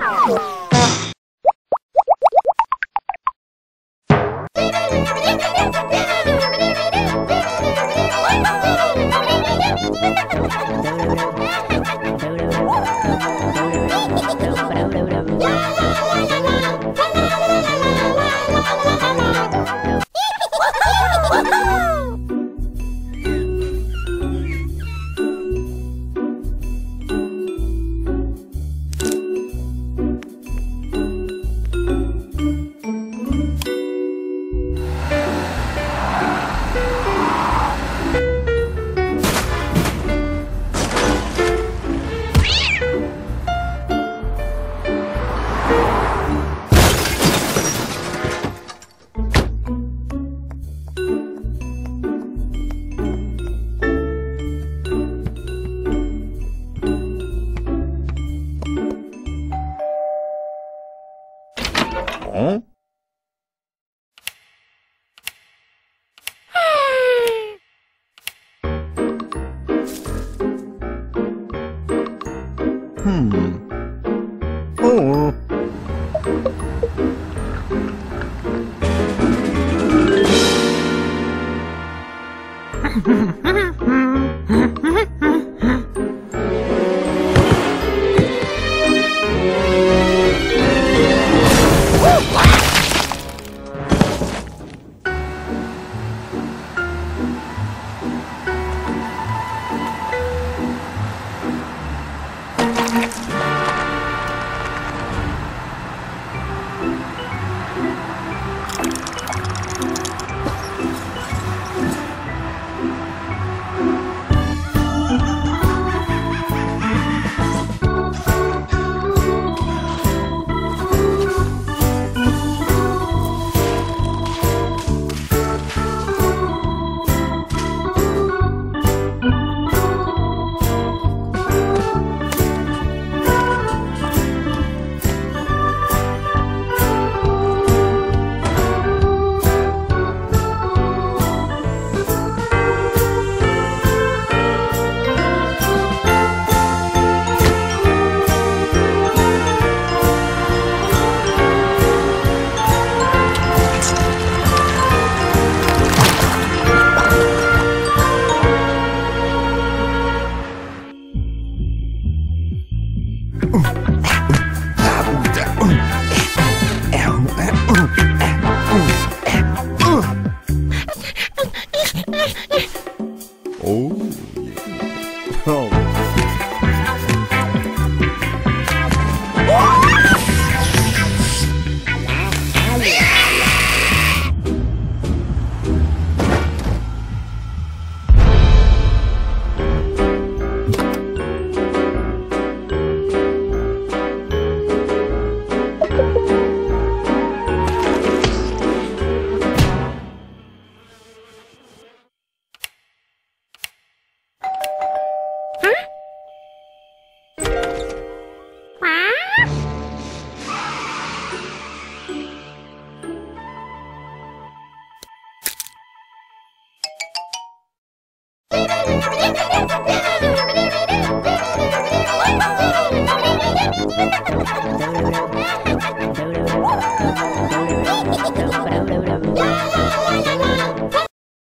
好。哦。Oh.